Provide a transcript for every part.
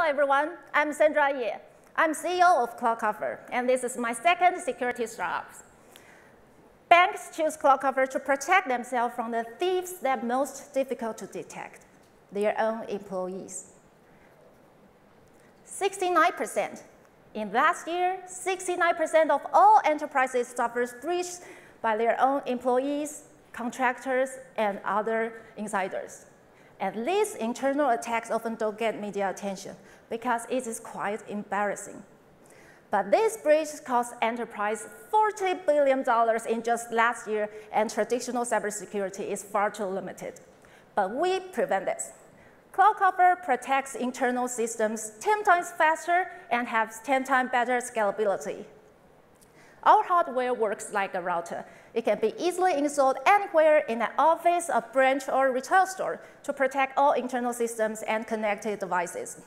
Hello, everyone. I'm Sandra Ye. I'm CEO of CloudCoffer, and this is my second security startup. Banks choose CloudCoffer to protect themselves from the thieves that most difficult to detect, their own employees. 69%. In last year, 69% of all enterprises suffered breach by their own employees, contractors, and other insiders. And these internal attacks often don't get media attention because it is quite embarrassing. But this breach cost enterprise $40 billion in just last year, and traditional cybersecurity is far too limited. But we prevent this. CloudCoffer protects internal systems 10 times faster and has 10 times better scalability. Our hardware works like a router. It can be easily installed anywhere in an office, a branch, or retail store to protect all internal systems and connected devices.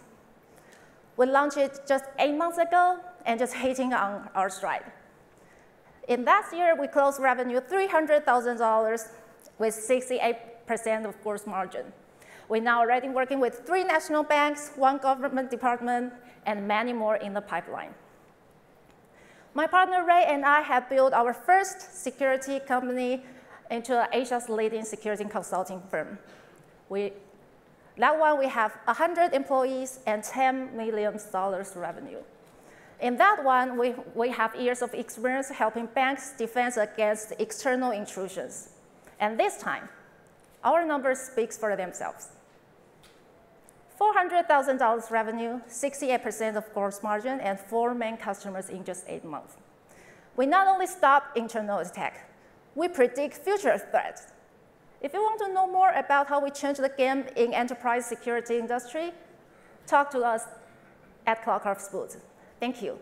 We launched it just eight months ago and just hitting on our stride. In last year, we closed revenue $300,000 with 68% of gross margin. We're now already working with three national banks, one government department, and many more in the pipeline. My partner Ray and I have built our first security company into Asia's leading security consulting firm. We, that one, we have 100 employees and $10 million revenue. In that one, we, we have years of experience helping banks defend against external intrusions. And this time, our numbers speak for themselves. $400,000 revenue, 68% of gross margin, and four main customers in just eight months. We not only stop internal attack, we predict future threats. If you want to know more about how we change the game in enterprise security industry, talk to us at CloudCoffer's booth. Thank you.